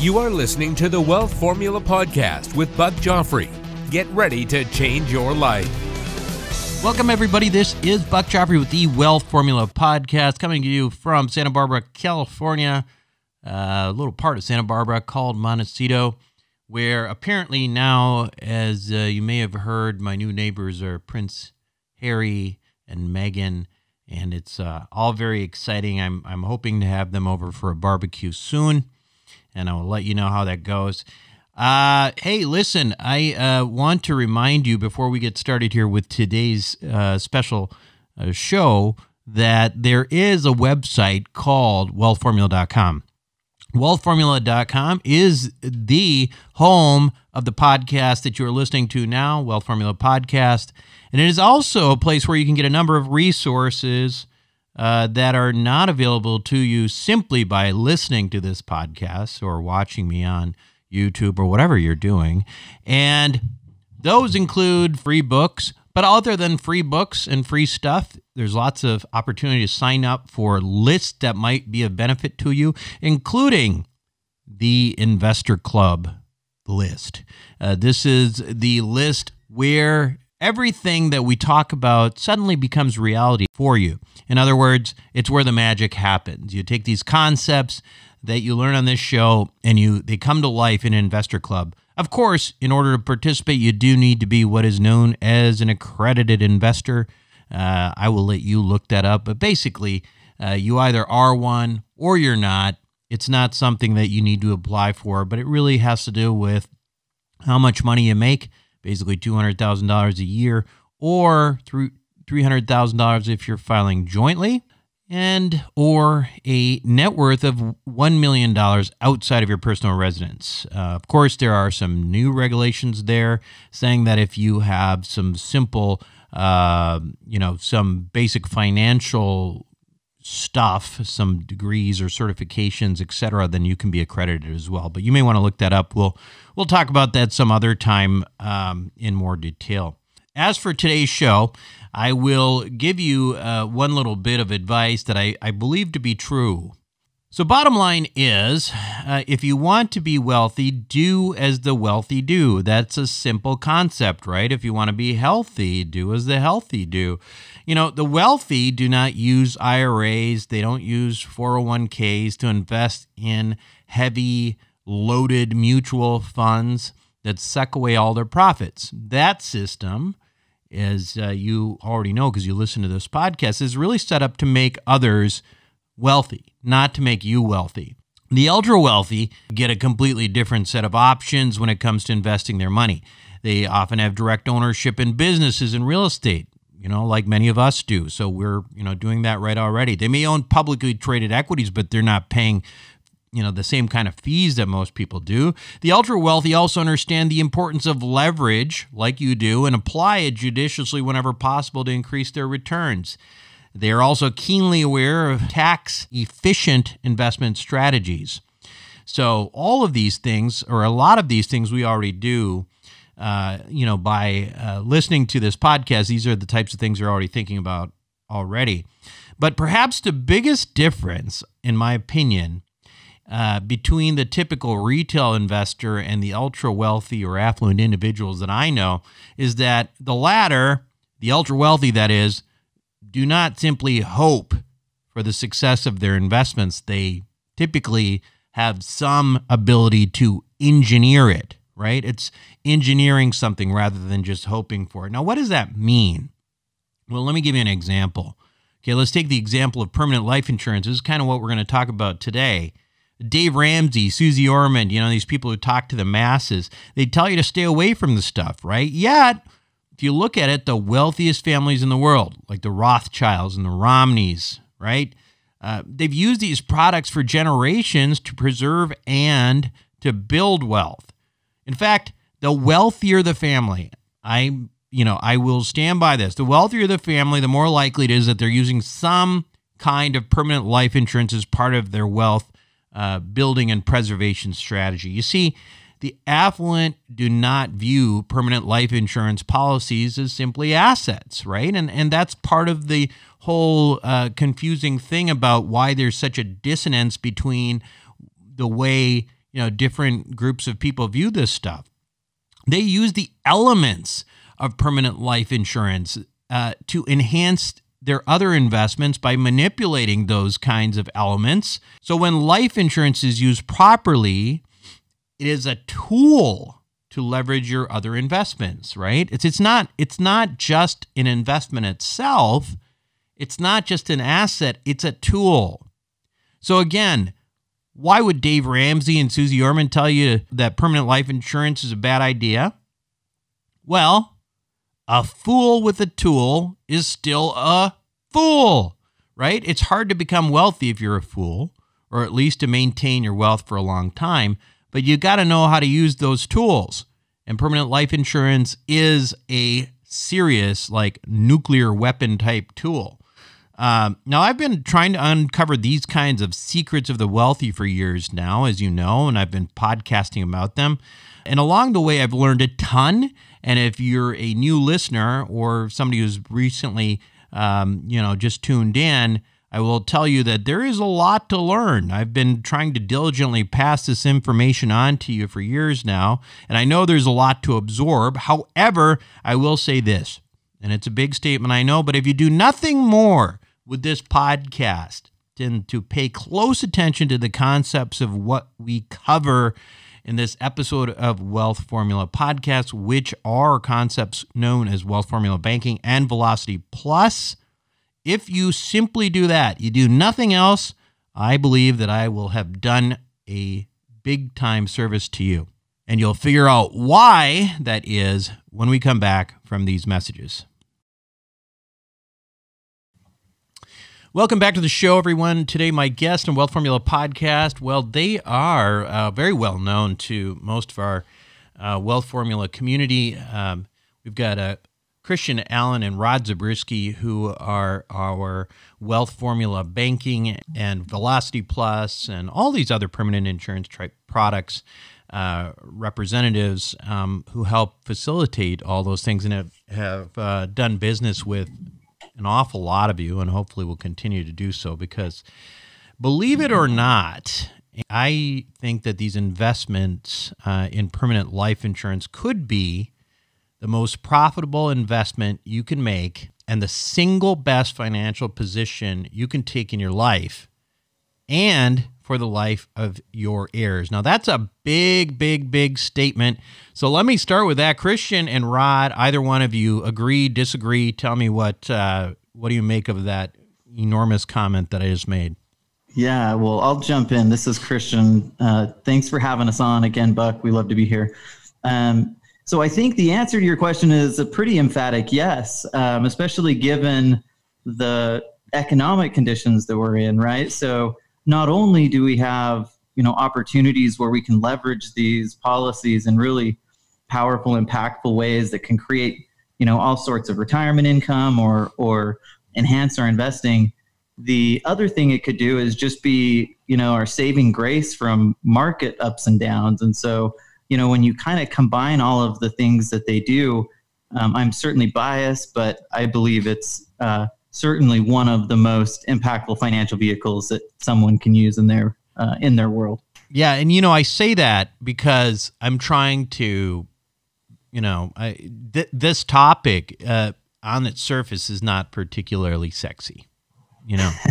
You are listening to the Wealth Formula Podcast with Buck Joffrey. Get ready to change your life. Welcome, everybody. This is Buck Joffrey with the Wealth Formula Podcast coming to you from Santa Barbara, California, uh, a little part of Santa Barbara called Montecito, where apparently now, as uh, you may have heard, my new neighbors are Prince Harry and Meghan, and it's uh, all very exciting. I'm, I'm hoping to have them over for a barbecue soon, and I will let you know how that goes. Uh, hey, listen, I uh, want to remind you before we get started here with today's uh, special uh, show that there is a website called wealthformula.com. Wealthformula.com is the home of the podcast that you are listening to now, Wealth Formula Podcast. And it is also a place where you can get a number of resources uh, that are not available to you simply by listening to this podcast or watching me on YouTube or whatever you're doing. And those include free books. But other than free books and free stuff, there's lots of opportunity to sign up for lists that might be of benefit to you, including the Investor Club list. Uh, this is the list where everything that we talk about suddenly becomes reality for you. In other words, it's where the magic happens. You take these concepts that you learn on this show and you they come to life in Investor Club. Of course, in order to participate, you do need to be what is known as an accredited investor. Uh, I will let you look that up, but basically, uh, you either are one or you're not. It's not something that you need to apply for, but it really has to do with how much money you make, basically $200,000 a year, or through $300,000 if you're filing jointly and or a net worth of $1 million outside of your personal residence. Uh, of course, there are some new regulations there saying that if you have some simple, uh, you know, some basic financial stuff, some degrees or certifications, etc., then you can be accredited as well. But you may want to look that up. We'll we'll talk about that some other time um, in more detail. As for today's show, I will give you uh, one little bit of advice that I, I believe to be true. So, bottom line is uh, if you want to be wealthy, do as the wealthy do. That's a simple concept, right? If you want to be healthy, do as the healthy do. You know, the wealthy do not use IRAs, they don't use 401ks to invest in heavy, loaded mutual funds that suck away all their profits. That system as uh, you already know because you listen to this podcast, is really set up to make others wealthy, not to make you wealthy. The ultra wealthy get a completely different set of options when it comes to investing their money. They often have direct ownership in businesses and real estate, you know, like many of us do. So we're, you know, doing that right already. They may own publicly traded equities, but they're not paying you know the same kind of fees that most people do. The ultra wealthy also understand the importance of leverage like you do and apply it judiciously whenever possible to increase their returns. They are also keenly aware of tax efficient investment strategies. So all of these things or a lot of these things we already do uh, you know by uh, listening to this podcast these are the types of things you're already thinking about already. But perhaps the biggest difference in my opinion uh, between the typical retail investor and the ultra wealthy or affluent individuals that I know is that the latter, the ultra wealthy that is, do not simply hope for the success of their investments. They typically have some ability to engineer it, right? It's engineering something rather than just hoping for it. Now, what does that mean? Well, let me give you an example. Okay, let's take the example of permanent life insurance. This is kind of what we're going to talk about today. Dave Ramsey, Suze Orman, you know, these people who talk to the masses, they tell you to stay away from the stuff, right? Yet, if you look at it, the wealthiest families in the world, like the Rothschilds and the Romneys, right? Uh, they've used these products for generations to preserve and to build wealth. In fact, the wealthier the family, I, you know, I will stand by this. The wealthier the family, the more likely it is that they're using some kind of permanent life insurance as part of their wealth uh, building and preservation strategy. You see, the affluent do not view permanent life insurance policies as simply assets, right? And and that's part of the whole uh, confusing thing about why there's such a dissonance between the way you know different groups of people view this stuff. They use the elements of permanent life insurance uh, to enhance their other investments by manipulating those kinds of elements. So when life insurance is used properly, it is a tool to leverage your other investments, right? It's it's not it's not just an investment itself. It's not just an asset, it's a tool. So again, why would Dave Ramsey and Suze Orman tell you that permanent life insurance is a bad idea? Well, a fool with a tool is still a fool, right? It's hard to become wealthy if you're a fool, or at least to maintain your wealth for a long time, but you got to know how to use those tools. And permanent life insurance is a serious, like nuclear weapon type tool. Um, now, I've been trying to uncover these kinds of secrets of the wealthy for years now, as you know, and I've been podcasting about them. And along the way, I've learned a ton. And if you're a new listener or somebody who's recently, um, you know, just tuned in, I will tell you that there is a lot to learn. I've been trying to diligently pass this information on to you for years now, and I know there's a lot to absorb. However, I will say this, and it's a big statement, I know, but if you do nothing more with this podcast than to pay close attention to the concepts of what we cover in this episode of Wealth Formula Podcast, which are concepts known as Wealth Formula Banking and Velocity Plus if you simply do that, you do nothing else, I believe that I will have done a big time service to you. And you'll figure out why that is when we come back from these messages. Welcome back to the show, everyone. Today, my guest on Wealth Formula podcast, well, they are uh, very well known to most of our uh, Wealth Formula community. Um, we've got a Christian Allen and Rod Zabriskie, who are our Wealth Formula Banking and Velocity Plus and all these other permanent insurance type products uh, representatives um, who help facilitate all those things and have, have uh, done business with an awful lot of you and hopefully will continue to do so because believe it or not, I think that these investments uh, in permanent life insurance could be the most profitable investment you can make and the single best financial position you can take in your life and for the life of your heirs. Now, that's a big, big, big statement. So let me start with that. Christian and Rod, either one of you agree, disagree? Tell me what uh, what do you make of that enormous comment that I just made? Yeah, well, I'll jump in. This is Christian. Uh, thanks for having us on again, Buck. We love to be here. Um, so I think the answer to your question is a pretty emphatic yes, um, especially given the economic conditions that we're in, right? So not only do we have you know opportunities where we can leverage these policies in really powerful, impactful ways that can create you know all sorts of retirement income or or enhance our investing. The other thing it could do is just be you know our saving grace from market ups and downs, and so you know, when you kind of combine all of the things that they do, um, I'm certainly biased, but I believe it's uh, certainly one of the most impactful financial vehicles that someone can use in their uh, in their world. Yeah, and you know, I say that because I'm trying to, you know, I, th- this topic uh, on its surface is not particularly sexy. You know.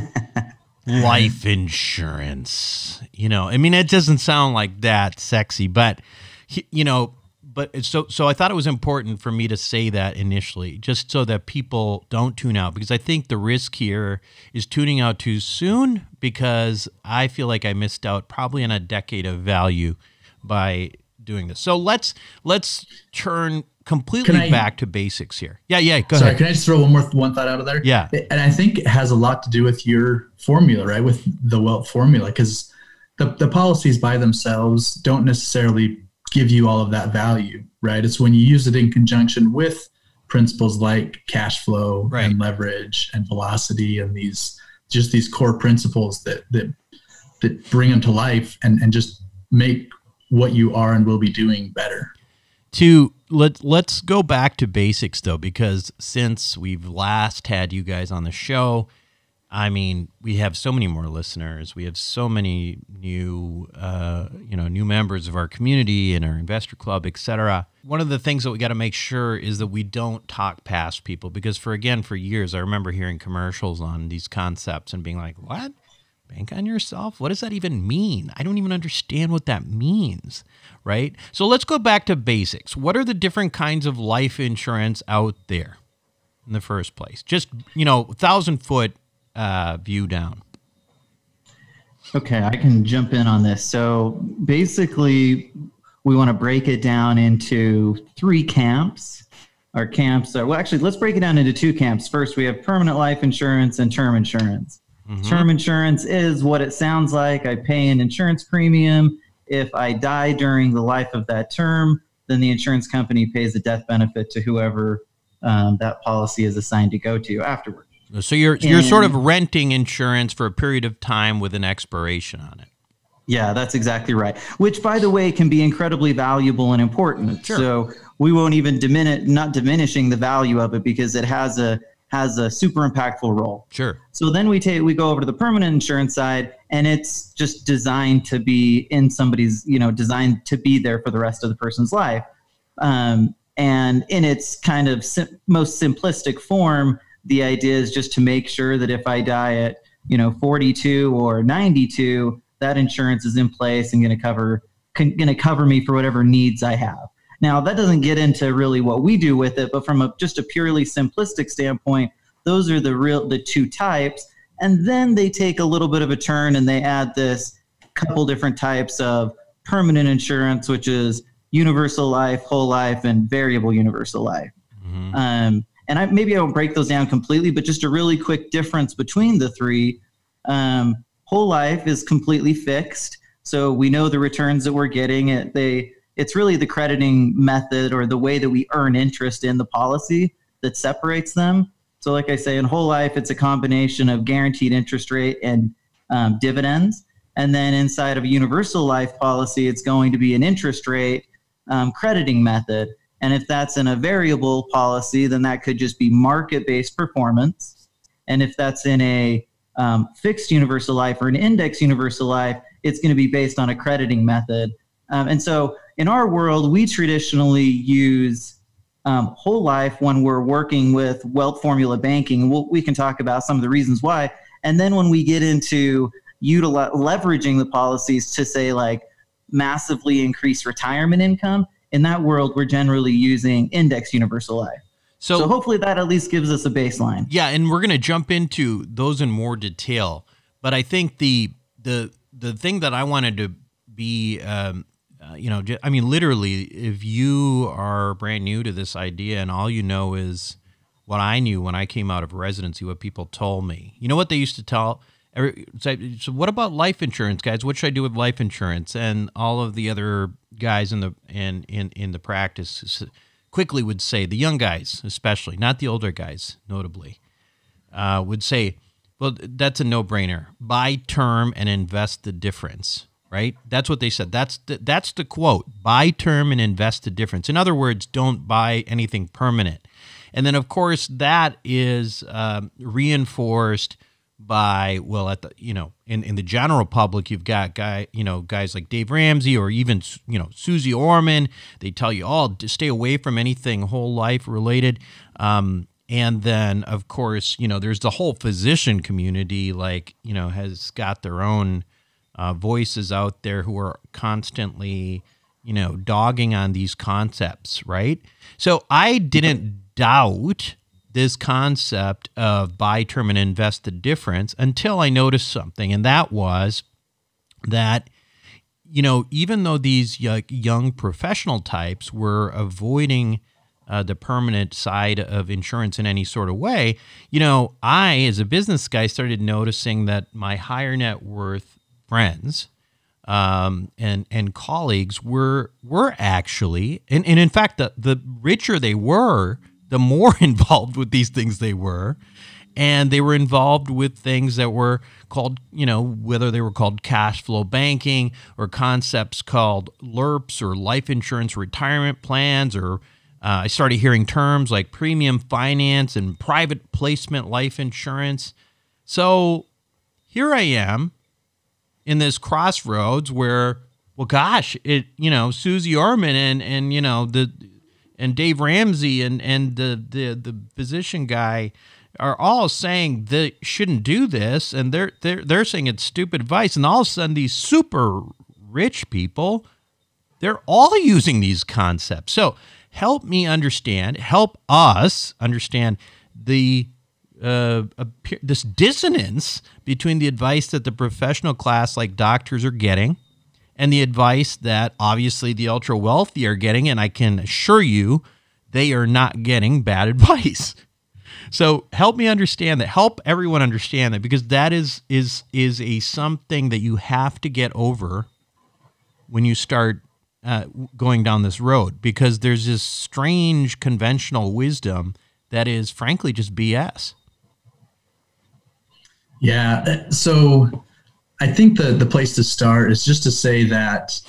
life insurance. You know, I mean, it doesn't sound like that sexy, but you know, but so so I thought it was important for me to say that initially, just so that people don't tune out, because I think the risk here is tuning out too soon, because I feel like I missed out probably in a decade of value by doing this. So let's let's turn completely I, back to basics here. Yeah, yeah. Go sorry, ahead. can I just throw one more one thought out of there? Yeah, and I think it has a lot to do with your formula, right? With the wealth formula, because the the policies by themselves don't necessarily give you all of that value, right? It's when you use it in conjunction with principles like cash flow right. and leverage and velocity and these just these core principles that that that bring them to life and and just make what you are and will be doing better. To let let's go back to basics though because since we've last had you guys on the show I mean, we have so many more listeners. We have so many new, uh, you know, new members of our community and our investor club, et cetera. One of the things that we got to make sure is that we don't talk past people because, for again, for years, I remember hearing commercials on these concepts and being like, "What? Bank on yourself? What does that even mean? I don't even understand what that means." Right. So let's go back to basics. What are the different kinds of life insurance out there in the first place? Just you know, thousand foot uh, view down? Okay, I can jump in on this. So basically, we want to break it down into three camps. Our camps are, well, actually, let's break it down into two camps. First, we have permanent life insurance and term insurance. Mm-hmm. Term insurance is what it sounds like. I pay an insurance premium. If I die during the life of that term, then the insurance company pays a death benefit to whoever um, that policy is assigned to go to afterward. So you're and, you're sort of renting insurance for a period of time with an expiration on it. Yeah, that's exactly right. Which, by the way, can be incredibly valuable and important. Sure. So we won't even diminish, not diminishing the value of it because it has a has a super impactful role. Sure. So then we take we go over to the permanent insurance side, and it's just designed to be in somebody's, you know, designed to be there for the rest of the person's life. Um, and in its kind of sim- most simplistic form, the idea is just to make sure that if I die at you know 42 or 92, that insurance is in place and going to cover going to cover me for whatever needs I have. Now that doesn't get into really what we do with it, but from a, just a purely simplistic standpoint, those are the real the two types. And then they take a little bit of a turn and they add this couple different types of permanent insurance, which is universal life, whole life, and variable universal life. Mm-hmm. Um, and I, maybe I won't break those down completely, but just a really quick difference between the three. Um, whole life is completely fixed, so we know the returns that we're getting. It, they, it's really the crediting method or the way that we earn interest in the policy that separates them. So, like I say, in whole life, it's a combination of guaranteed interest rate and um, dividends. And then inside of a universal life policy, it's going to be an interest rate um, crediting method. And if that's in a variable policy, then that could just be market based performance. And if that's in a um, fixed universal life or an index universal life, it's going to be based on a crediting method. Um, and so in our world, we traditionally use um, whole life when we're working with wealth formula banking. We'll, we can talk about some of the reasons why. And then when we get into utili- leveraging the policies to say, like, massively increase retirement income, in that world, we're generally using index universal life. So, so hopefully that at least gives us a baseline. Yeah, and we're going to jump into those in more detail. But I think the the the thing that I wanted to be, um, uh, you know, I mean, literally, if you are brand new to this idea and all you know is what I knew when I came out of residency, what people told me. You know what they used to tell so what about life insurance, guys? What should I do with life insurance? And all of the other guys in the in in, in the practice quickly would say, the young guys especially, not the older guys, notably, uh, would say, well, that's a no-brainer. Buy term and invest the difference. Right? That's what they said. That's the, that's the quote. Buy term and invest the difference. In other words, don't buy anything permanent. And then, of course, that is um, reinforced by well at the you know in, in the general public you've got guy you know guys like Dave Ramsey or even you know Suze Orman. They tell you all to stay away from anything whole life related. Um, and then of course you know there's the whole physician community like you know has got their own uh, voices out there who are constantly you know dogging on these concepts right? So I didn't doubt this concept of buy term and invest the difference until I noticed something, and that was that you know even though these young professional types were avoiding uh, the permanent side of insurance in any sort of way, you know, I as a business guy started noticing that my higher net worth friends um, and and colleagues were were actually, and, and in fact, the the richer they were, the more involved with these things they were. And they were involved with things that were called, you know, whether they were called cash flow banking or concepts called LIRPs or life insurance retirement plans, or uh, I started hearing terms like premium finance and private placement life insurance. So here I am in this crossroads where, well, gosh, it you know Suze Orman and and you know the and Dave Ramsey and and the the the physician guy are all saying they shouldn't do this, and they're they're they're saying it's stupid advice, and all of a sudden these super rich people, they're all using these concepts. So help me understand, help us understand the uh, this dissonance between the advice that the professional class, like doctors, are getting, and the advice that obviously the ultra wealthy are getting. And I can assure you, they are not getting bad advice. So help me understand that. Help everyone understand that because that is is is a something that you have to get over when you start uh, going down this road because there's this strange conventional wisdom that is frankly just BS. Yeah. So I think the the place to start is just to say that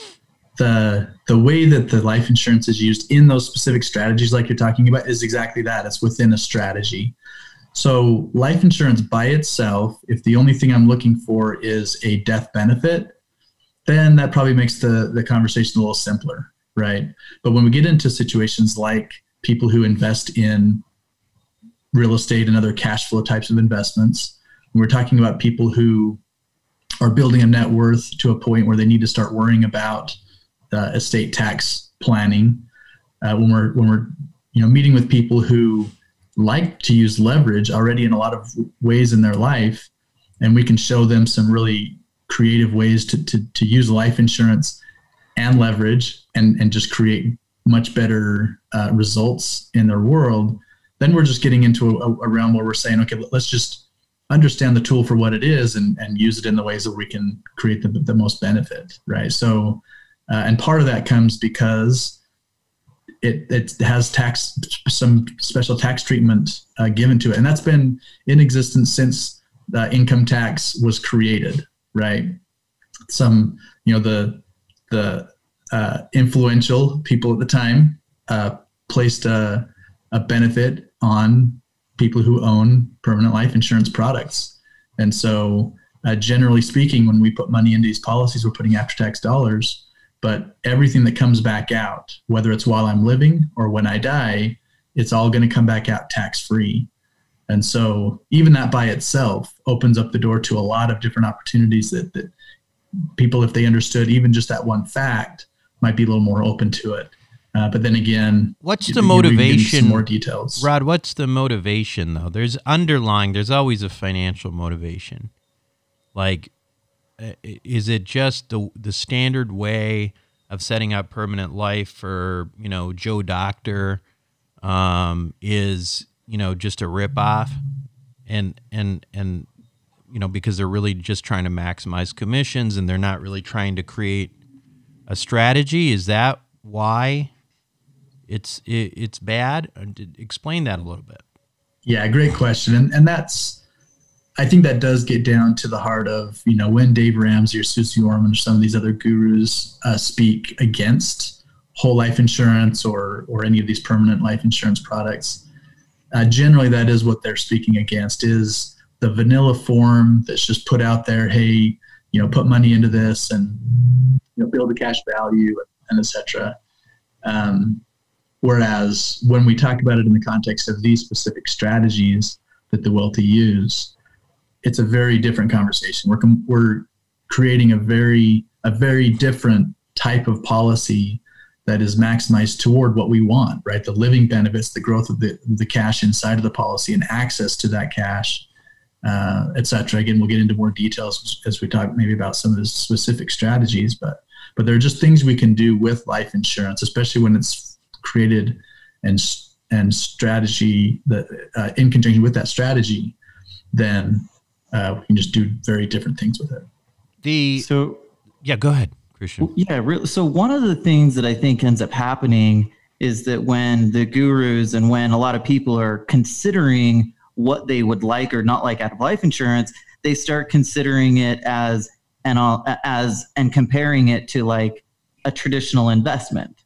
the the way that the life insurance is used in those specific strategies like you're talking about is exactly that. It's within a strategy. So life insurance by itself, if the only thing I'm looking for is a death benefit, then that probably makes the the conversation a little simpler, right? But when we get into situations like people who invest in real estate and other cash flow types of investments, we're talking about people who are building a net worth to a point where they need to start worrying about uh, estate tax planning. Uh, when we're when we're you know meeting with people who like to use leverage already in a lot of ways in their life, and we can show them some really creative ways to to, to use life insurance and leverage and and just create much better uh, results in their world. Then we're just getting into a, a realm where we're saying, okay, let's just understand the tool for what it is and, and use it in the ways that we can create the, the most benefit right? So uh, and part of that comes because it, it has tax some special tax treatment uh, given to it. And that's been in existence since the income tax was created right? Some you know the the uh, influential people at the time uh, placed a, a benefit on people who own permanent life insurance products. And so, uh, generally speaking, when we put money into these policies, we're putting after tax dollars. But everything that comes back out, whether it's while I'm living or when I die, it's all going to come back out tax free. And so, even that by itself opens up the door to a lot of different opportunities that, that people, if they understood even just that one fact, might be a little more open to it. Uh, but then again, what's the motivation? more details, Rod. What's the motivation though? There's underlying. There's always a financial motivation. Like, uh, is it just the the standard way of setting up permanent life for you know Joe Doctor? Um, is you know just a ripoff, and and and you know because they're really just trying to maximize commissions and they're not really trying to create a strategy. Is that why? It's it, it's bad? Uh, explain that a little bit. Yeah, great question, and and that's I think that does get down to the heart of you know when Dave Ramsey or Suze Orman or some of these other gurus uh, speak against whole life insurance or or any of these permanent life insurance products. Uh, generally, that is what they're speaking against is the vanilla form that's just put out there. Hey, you know, put money into this and you know build the cash value and etc. Um, Whereas when we talk about it in the context of these specific strategies that the wealthy use, it's a very different conversation. We're, we're creating a very a very different type of policy that is maximized toward what we want, right? The living benefits, the growth of the, the cash inside of the policy and access to that cash, uh, et cetera. Again, we'll get into more details as we talk maybe about some of the specific strategies, but but there are just things we can do with life insurance, especially when it's created and and strategy that uh, in conjunction with that strategy, then uh, we can just do very different things with it. The so yeah, go ahead, Christian. Yeah, really, so one of the things that I think ends up happening is that when the gurus and when a lot of people are considering what they would like or not like out of life insurance, they start considering it as and all as and comparing it to like a traditional investment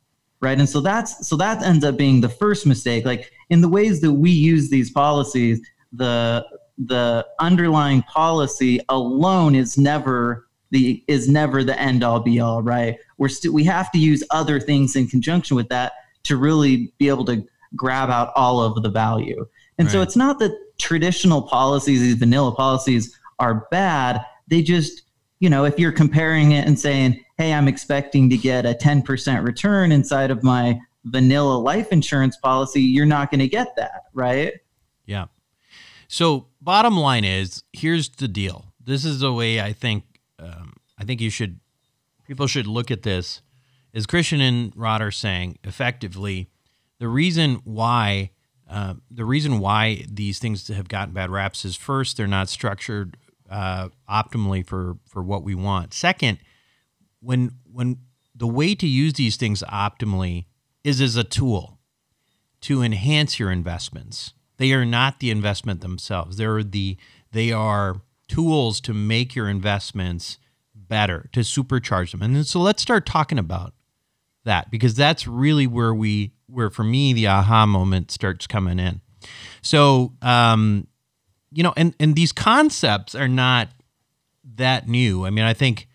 right and so that's so that ends up being the first mistake like in the ways that we use these policies the the underlying policy alone is never the is never the end all be all, right? We're still we have to use other things in conjunction with that to really be able to grab out all of the value. And right. so it's not that traditional policies, these vanilla policies, are bad. They just, you know, if you're comparing it and saying, hey, I'm expecting to get a 10% return inside of my vanilla life insurance policy, you're not going to get that, right? Yeah. So, bottom line is here's the deal. This is the way I think um, I think you should people should look at this. As Christian and Rod are saying, effectively, the reason why uh, the reason why these things have gotten bad raps is first they're not structured uh, optimally for for what we want. Second, when when the way to use these things optimally is as a tool to enhance your investments. They are not the investment themselves. They're the they are tools to make your investments better, to supercharge them. And so let's start talking about that because that's really where we where for me the aha moment starts coming in. So um, you know, and and these concepts are not that new. I mean, I think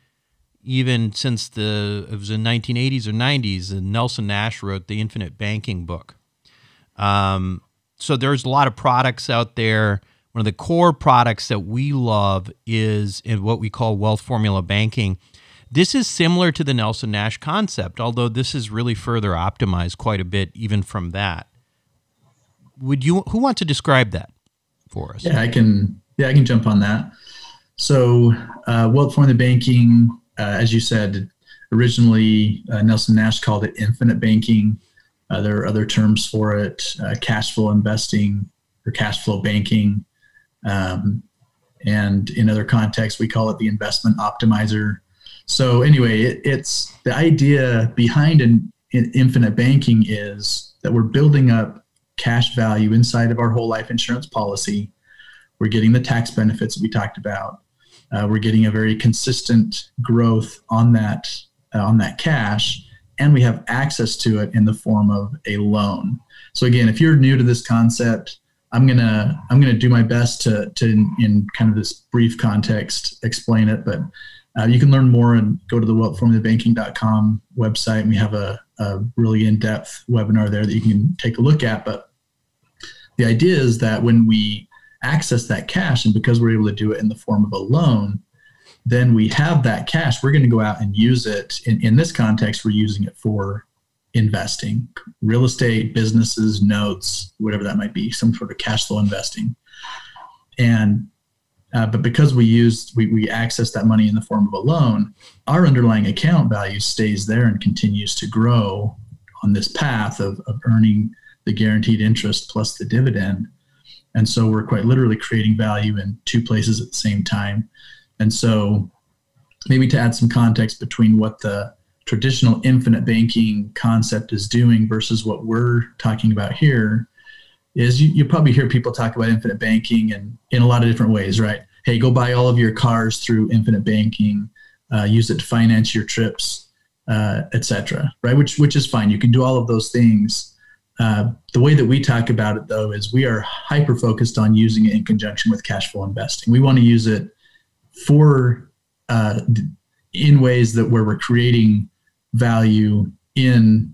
even since the it was in 1980s or 90s, and Nelson Nash wrote the Infinite Banking book. Um, so there's a lot of products out there. One of the core products that we love is in what we call wealth formula banking. This is similar to the Nelson Nash concept, although this is really further optimized quite a bit even from that. Would you who wants to describe that for us? Yeah, I can yeah, I can jump on that. So, uh, wealth formula banking, as you said, originally uh, Nelson Nash called it infinite banking. Uh, there are other terms for it, uh, cash flow investing or cash flow banking. Um, and in other contexts, we call it the investment optimizer. So anyway, it, it's the idea behind an, an infinite banking is that we're building up cash value inside of our whole life insurance policy. We're getting the tax benefits we talked about. Uh, we're getting a very consistent growth on that uh, on that cash, and we have access to it in the form of a loan. So again, if you're new to this concept, I'm gonna I'm gonna do my best to to in kind of this brief context explain it, but uh, you can learn more and go to the wealthformulabanking.com website. And we have a, a really in-depth webinar there that you can take a look at. But the idea is that when we access that cash, and because we're able to do it in the form of a loan, then we have that cash. We're going to go out and use it. In, in this context, we're using it for investing, real estate, businesses, notes, whatever that might be, some sort of cash flow investing. And uh, but because we use we, we access that money in the form of a loan, our underlying account value stays there and continues to grow on this path of, of earning the guaranteed interest plus the dividend. And so we're quite literally creating value in two places at the same time. And so maybe to add some context between what the traditional infinite banking concept is doing versus what we're talking about here is you, you probably hear people talk about infinite banking and in a lot of different ways, right? Hey, go buy all of your cars through infinite banking, uh, use it to finance your trips, uh, etc. Right? Which which is fine. You can do all of those things. Uh, the way that we talk about it, though, is we are hyper focused on using it in conjunction with cash flow investing. We want to use it for uh, in ways that where we're creating value in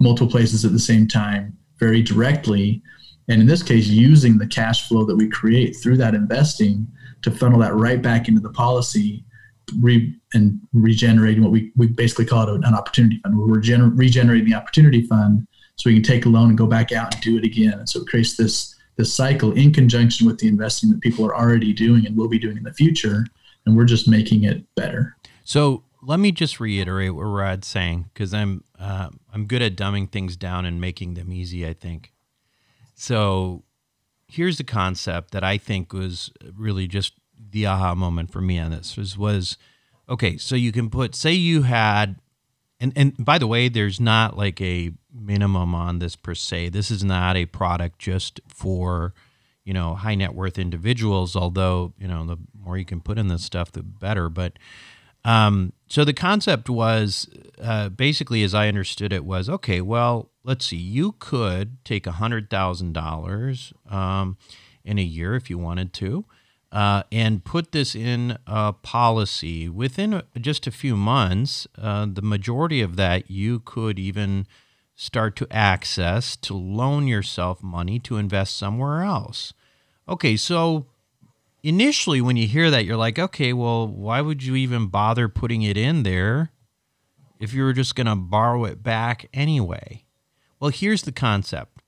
multiple places at the same time, very directly, and in this case, using the cash flow that we create through that investing to funnel that right back into the policy re, and regenerating what we, we basically call it an opportunity fund. We're regener- regenerating the opportunity fund so we can take a loan and go back out and do it again. And so it creates this, this cycle in conjunction with the investing that people are already doing and will be doing in the future. And we're just making it better. So let me just reiterate what Rod's saying because I'm uh, I'm good at dumbing things down and making them easy. I think. So here's the concept that I think was really just the aha moment for me on this was, was okay, so you can put say you had and and by the way, there's not like a minimum on this per se. This is not a product just for you know high net worth individuals although you know the more you can put in this stuff the better but um, so the concept was uh, basically, as I understood it, was okay. Well, let's see. You could take a hundred thousand um, dollars in a year if you wanted to. Uh, and put this in a policy within just a few months. Uh, the majority of that you could even start to access to loan yourself money to invest somewhere else. Okay, so initially when you hear that, you're like, okay, well, why would you even bother putting it in there if you were just going to borrow it back anyway? Well, here's the concept.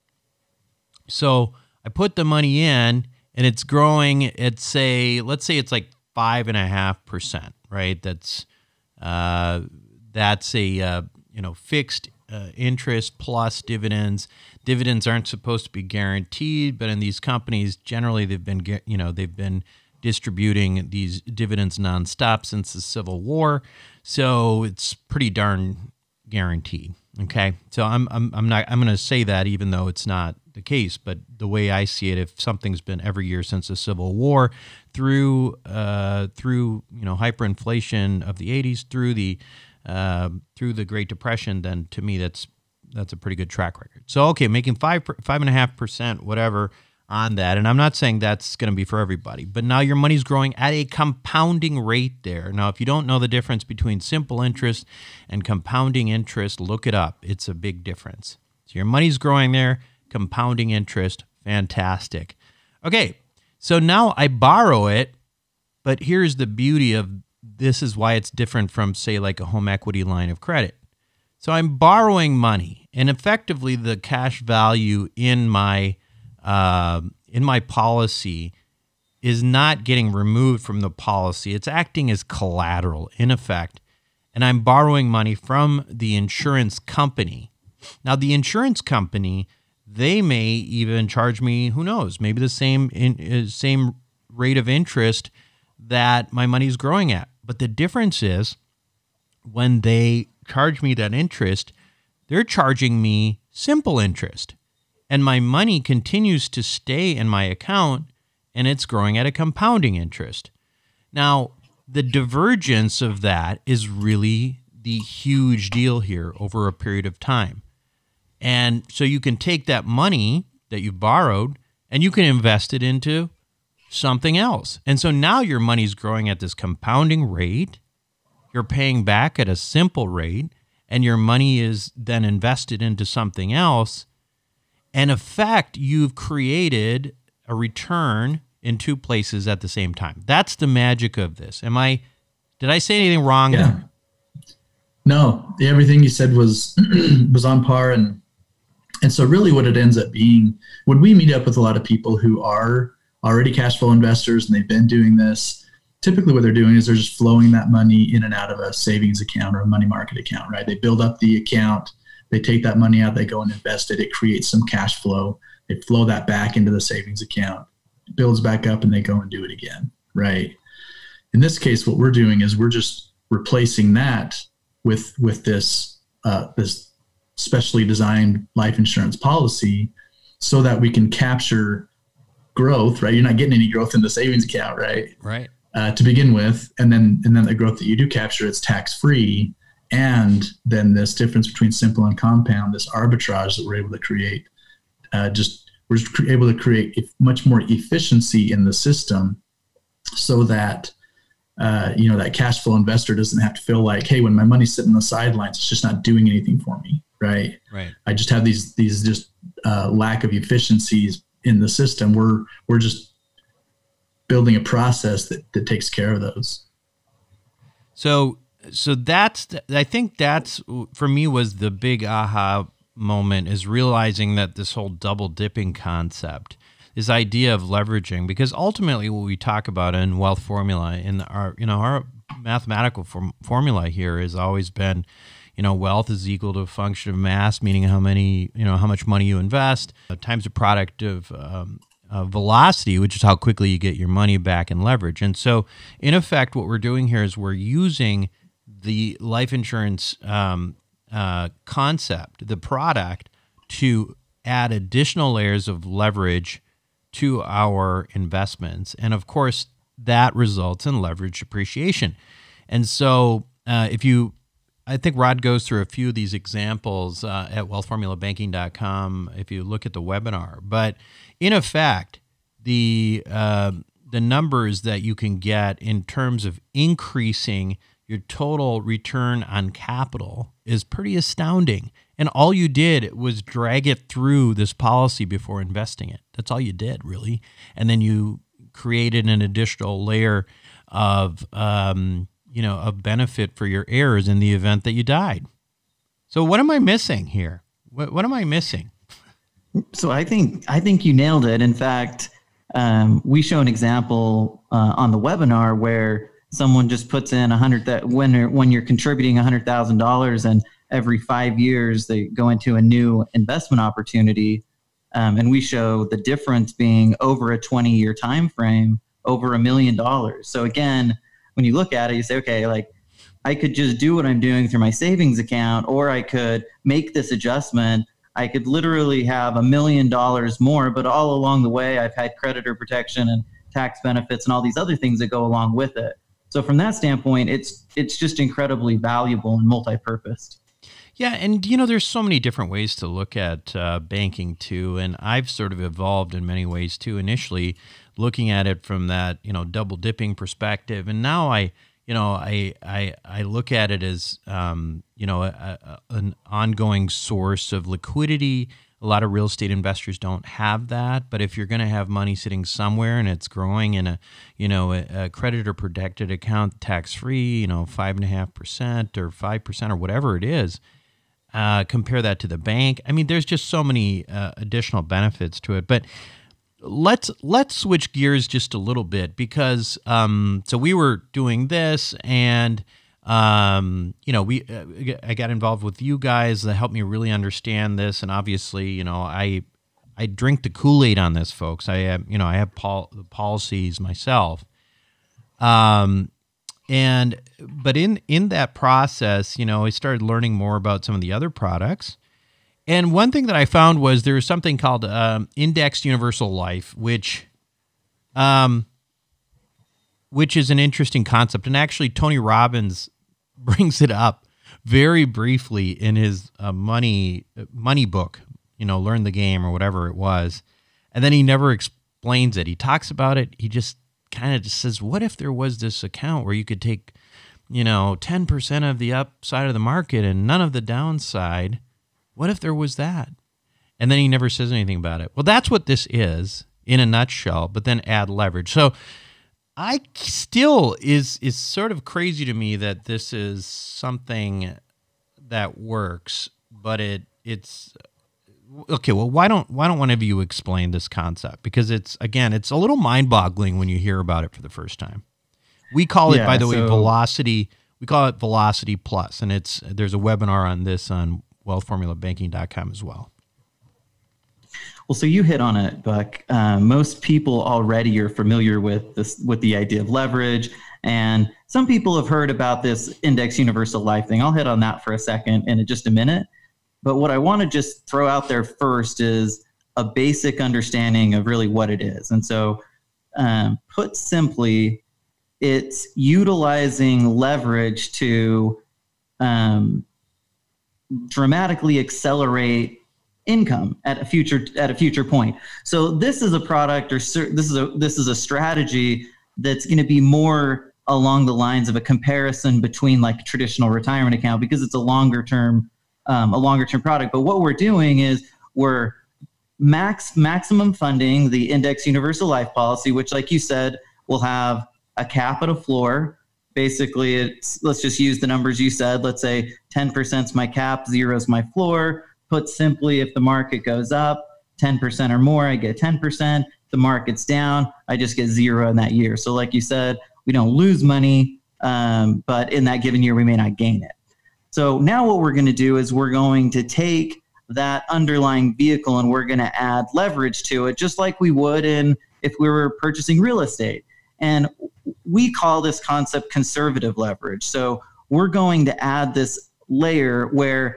So I put the money in and it's growing at say, let's say it's like five and a half percent, right? That's uh, that's a uh, you know fixed uh, interest plus dividends. Dividends aren't supposed to be guaranteed, but in these companies, generally they've been you know they've been distributing these dividends nonstop since the Civil War, so it's pretty darn guaranteed. Okay, so I'm I'm I'm not I'm going to say that even though it's not the case, but the way I see it, if something's been every year since the Civil War, through uh, through you know hyperinflation of the '80s, through the uh, through the Great Depression, then to me that's that's a pretty good track record. So okay, making five five and a half percent, whatever on that, and I'm not saying that's going to be for everybody, but now your money's growing at a compounding rate there. Now, if you don't know the difference between simple interest and compounding interest, look it up. It's a big difference. So your money's growing there, compounding interest, fantastic. Okay, so now I borrow it, but here's the beauty of this is why it's different from, say, like a home equity line of credit. So I'm borrowing money, and effectively the cash value in my uh, in my policy is not getting removed from the policy. It's acting as collateral in effect, and I'm borrowing money from the insurance company. Now, the insurance company they may even charge me, who knows, maybe the same in, uh, same rate of interest that my money is growing at. But the difference is when they charge me that interest, they're charging me simple interest. And my money continues to stay in my account and it's growing at a compounding interest. Now, the divergence of that is really the huge deal here over a period of time. And so you can take that money that you borrowed and you can invest it into something else. And so now your money's growing at this compounding rate. You're paying back at a simple rate, and your money is then invested into something else. And in effect, you've created a return in two places at the same time. That's the magic of this. Am I did I say anything wrong yeah. there? No, everything you said was was on par and and so really what it ends up being when we meet up with a lot of people who are already cash flow investors and they've been doing this, typically what they're doing is they're just flowing that money in and out of a savings account or a money market account, right? They build up the account, they take that money out, they go and invest it, it creates some cash flow. They flow that back into the savings account, builds back up, and they go and do it again, right? In this case, what we're doing is we're just replacing that with with this uh, this specially designed life insurance policy so that we can capture growth, right? You're not getting any growth in the savings account, right? Right. Uh, to begin with, and then and then the growth that you do capture, it's tax free, and then this difference between simple and compound, this arbitrage that we're able to create, uh, just we're just able to create much more efficiency in the system, so that uh, you know that cash flow investor doesn't have to feel like, hey, when my money's sitting on the sidelines, it's just not doing anything for me, right? Right. I just have these these just uh, lack of efficiencies in the system. We're we're just building a process that, that takes care of those. So so that's I think that's for me was the big aha moment is realizing that this whole double dipping concept this idea of leveraging because ultimately what we talk about in wealth formula in our you know our mathematical form, formula here has always been you know, wealth is equal to a function of mass, meaning how many, you know, how much money you invest, uh, times the product of um, uh, velocity, which is how quickly you get your money back in leverage. And so, in effect, what we're doing here is we're using the life insurance um, uh, concept, the product, to add additional layers of leverage to our investments. And of course, that results in leverage appreciation. And so, uh, if you I think Rod goes through a few of these examples uh, at wealthformulabanking.com if you look at the webinar. But in effect, the uh, the numbers that you can get in terms of increasing your total return on capital is pretty astounding. And all you did was drag it through this policy before investing it. That's all you did, really. And then you created an additional layer of, um, you know, a benefit for your heirs in the event that you died. So what am I missing here? What, what am I missing? So I think I think you nailed it. In fact, um, we show an example uh, on the webinar where someone just puts in a hundred that when you're, when you're contributing a hundred thousand dollars and every five years they go into a new investment opportunity um, and we show the difference being over a 20 year time frame over a million dollars so again when you look at it you say okay like i could just do what i'm doing through my savings account or i could make this adjustment. I could literally have a million dollars more but all along the way i've had creditor protection and tax benefits and all these other things that go along with it. So from that standpoint it's it's just incredibly valuable and multi-purposed. Yeah, and you know, there's so many different ways to look at uh, banking too, and I've sort of evolved in many ways too. Initially, looking at it from that you know double dipping perspective, and now I you know I I I look at it as um, you know a, a, an ongoing source of liquidity. A lot of real estate investors don't have that, but if you're going to have money sitting somewhere and it's growing in a, you know, a, a creditor protected account, tax free, you know, five and a half percent or five percent or whatever it is, uh, compare that to the bank. I mean, there's just so many uh, additional benefits to it. But let's let's switch gears just a little bit because um, so we were doing this and um, you know we uh, I got involved with you guys that helped me really understand this and obviously you know I I drink the Kool Aid on this, folks. I have you know I have pol- policies myself. Um, and but in in that process you know i started learning more about some of the other products and one thing that i found was there was something called um, indexed universal life which um which is an interesting concept. And actually tony robbins brings it up very briefly in his uh, money money book you know learn the game or whatever it was. And then he never explains it. He talks about it. He just kind of just says, what if there was this account where you could take, you know, 10% of the upside of the market and none of the downside? What if there was that? And then he never says anything about it. Well, that's what this is in a nutshell, but then add leverage. So I still is is sort of crazy to me that this is something that works, but it it's okay well why don't why don't one of you explain this concept because it's again it's a little mind-boggling when you hear about it for the first time we call it yeah, by the so, way velocity we call it velocity plus and it's there's a webinar on this on wealthformulabanking.com as well. Well so you hit on it buck. Uh, most people already are familiar with this with the idea of leverage and some people have heard about this index universal life thing. I'll hit on that for a second in just a minute. But what I want to just throw out there first is a basic understanding of really what it is. And so, um, put simply, it's utilizing leverage to um, dramatically accelerate income at a future at a future point. So this is a product or this is a this is a strategy that's going to be more along the lines of a comparison between like traditional retirement account because it's a longer term um, a longer term product. But what we're doing is we're max maximum funding the index universal life policy, which, like you said, will have a cap at a floor. Basically, it's let's just use the numbers you said. Let's say 10% is my cap, zero is my floor. Put simply, if the market goes up 10% or more, I get 10%. The market's down, I just get zero in that year. So, like you said, we don't lose money, um, but in that given year, we may not gain it. So now what we're going to do is we're going to take that underlying vehicle and we're going to add leverage to it, just like we would in if we were purchasing real estate. And we call this concept conservative leverage. So we're going to add this layer where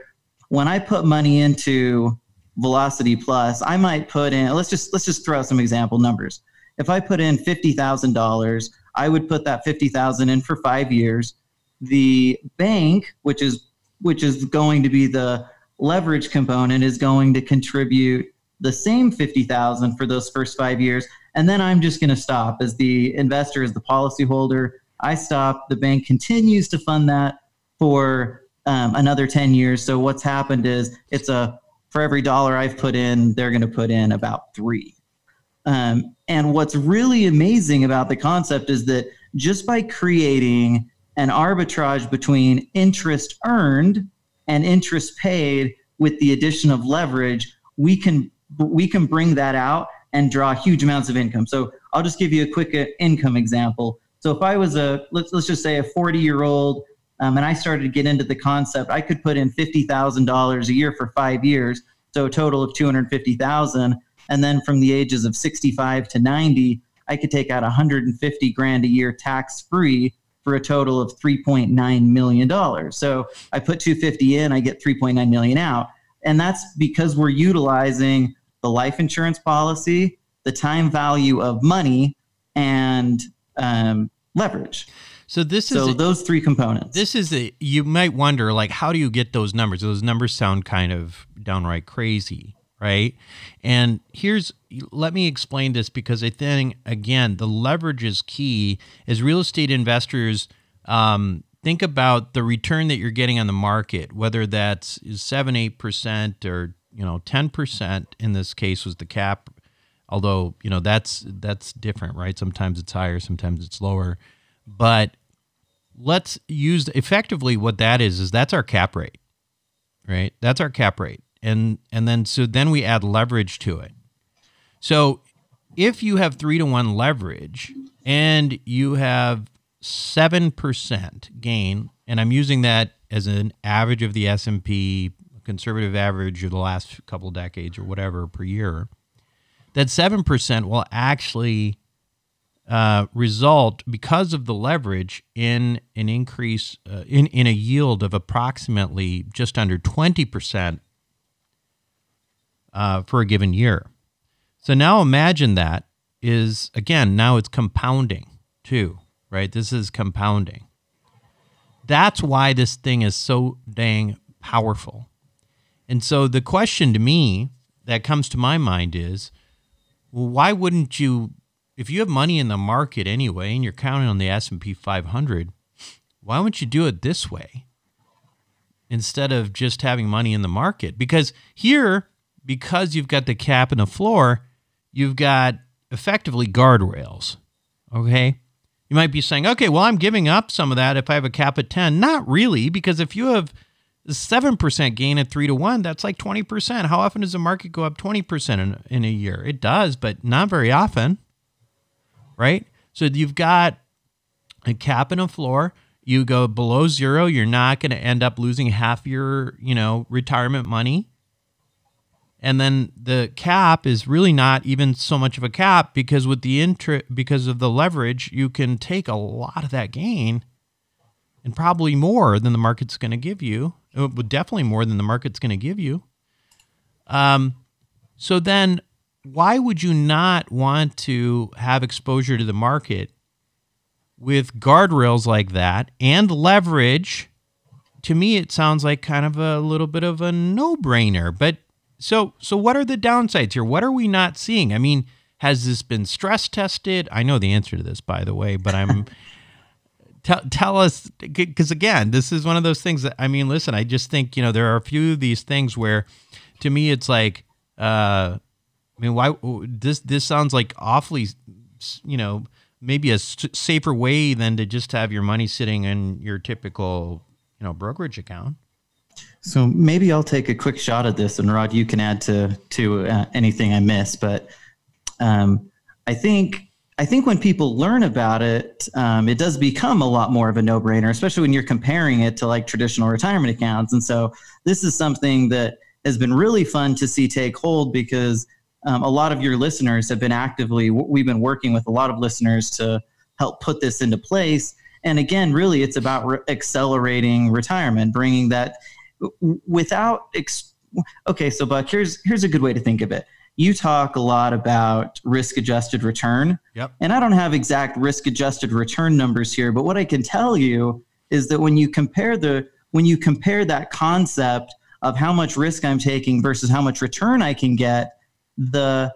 when I put money into Velocity Plus, I might put in let's just let's just throw out some example numbers. If I put in fifty thousand dollars, I would put that fifty thousand in for five years. The bank, which is which is going to be the leverage component, is going to contribute the same 50,000 for those first 5 years and then I'm just going to stop. As the investor as the policyholder I stop. The bank continues to fund that for um, another 10 years. So what's happened is it's a for every dollar I've put in they're going to put in about 3 um, and what's really amazing about the concept is that just by creating an arbitrage between interest earned and interest paid with the addition of leverage, we can we can bring that out and draw huge amounts of income. So I'll just give you a quick uh, income example. So if I was a let's let's just say a 40 year old um, and I started to get into the concept, I could put in fifty thousand dollars a year for five years, so a total of two hundred fifty thousand. And then from the ages of 65 to 90, I could take out 150 grand a year tax free for a total of 3.9 million dollars. So I put 250 in, I get 3.9 million out. And that's because we're utilizing the life insurance policy, the time value of money, and um, leverage. So this so is a, those three components. This is a you might wonder like how do you get those numbers? Those numbers sound kind of downright crazy right? And here's let me explain this because I think again the leverage is key. As real estate investors, um, think about the return that you're getting on the market, whether that's seven, eight percent, or you know ten percent. In this case, was the cap. Although you know that's that's different, right? Sometimes it's higher, sometimes it's lower, but let's use effectively what that is is that's our cap rate right that's our cap rate and and then so then we add leverage to it. So if you have three to one leverage and you have seven percent gain, and I'm using that as an average of the S and P conservative average of the last couple decades or whatever per year, that seven percent will actually uh, result because of the leverage in an increase uh, in in a yield of approximately just under twenty percent uh, for a given year. So now imagine that is, again, now it's compounding too, right? This is compounding. That's why this thing is so dang powerful. And so the question to me that comes to my mind is well, why wouldn't you if you have money in the market anyway and you're counting on the S&P 500 why wouldn't you do it this way instead of just having money in the market because here because you've got the cap and the floor, you've got effectively guardrails. Okay. You might be saying, okay, well, I'm giving up some of that if I have a cap at 10. Not really, because if you have 7% gain at 3 to 1, that's like 20%. How often does the market go up 20% in, in a year? It does, but not very often. Right? So you've got a cap and a floor. You go below zero, you're not going to end up losing half your, you know, retirement money and then the cap is really not even so much of a cap because with the interest because of the leverage you can take a lot of that gain and probably more than the market's going to give you uh, definitely more than the market's going to give you um, so then why would you not want to have exposure to the market with guardrails like that and leverage to me it sounds like kind of a little bit of a no-brainer but so, so what are the downsides here? What are we not seeing? I mean, has this been stress tested? I know the answer to this, by the way, but I'm tell tell us because again, this is one of those things that I mean. Listen, I just think you know there are a few of these things where, to me, it's like, uh, I mean, why this this sounds like awfully, you know, maybe a safer way than to just have your money sitting in your typical, you know, brokerage account. So maybe I'll take a quick shot at this, and Rod, you can add to to uh, anything I miss. But um, I think I think when people learn about it, um, it does become a lot more of a no brainer, especially when you're comparing it to like traditional retirement accounts. And so this is something that has been really fun to see take hold because um, a lot of your listeners have been actively. We've been working with a lot of listeners to help put this into place. And again, really, it's about re- accelerating retirement, bringing that without ex- okay so buck here's here's a good way to think of it you talk a lot about risk adjusted return yep. and i don't have exact risk adjusted return numbers here but what i can tell you is that when you compare the when you compare that concept of how much risk i'm taking versus how much return i can get the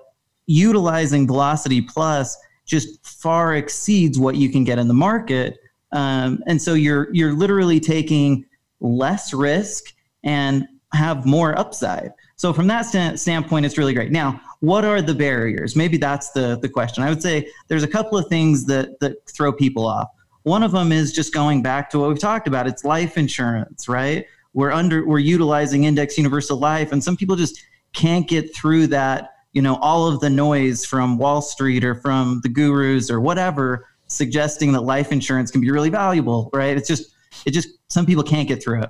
utilizing Velocity Plus just far exceeds what you can get in the market. Um, and so you're you're literally taking less risk and have more upside. So from that st- standpoint, it's really great. Now, what are the barriers? Maybe that's the the question. I would say there's a couple of things that that throw people off. One of them is just going back to what we've talked about. It's life insurance, right? We're under we're utilizing index universal life, and some people just can't get through that. You know, all of the noise from Wall Street or from the gurus or whatever suggesting that life insurance can be really valuable, right? It's just it just some people can't get through it.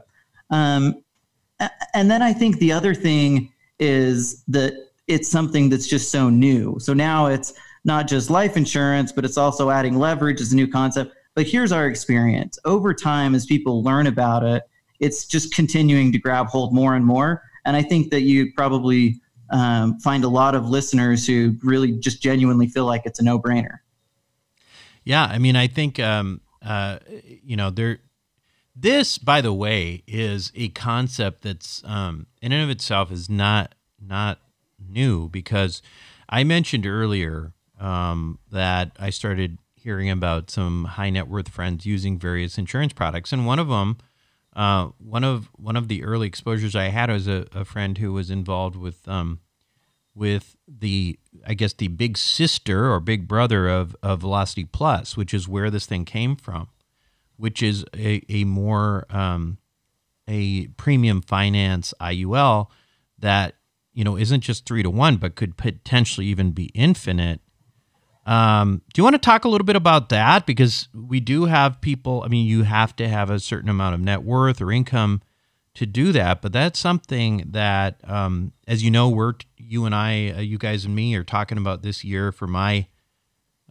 Um, and then I think the other thing is that it's something that's just so new. So now it's not just life insurance, but it's also adding leverage as a new concept. But here's our experience over time as people learn about it, it's just continuing to grab hold more and more. And I think that you probably um, find a lot of listeners who really just genuinely feel like it's a no brainer. Yeah. I mean, I think, um, uh, you know, there, this, by the way, is a concept that's um, in and of itself is not not new because I mentioned earlier um, that I started hearing about some high net worth friends using various insurance products, and one of them, uh, one of one of the early exposures I had was a, a friend who was involved with um, with the I guess the big sister or big brother of, of Velocity Plus, which is where this thing came from which is a, a more um, a premium finance IUL that you know isn't just three to one, but could potentially even be infinite. Um, do you want to talk a little bit about that? Because we do have people. I mean, you have to have a certain amount of net worth or income to do that, but that's something that, um, as you know, we're you and I, uh, you guys and me, are talking about this year for my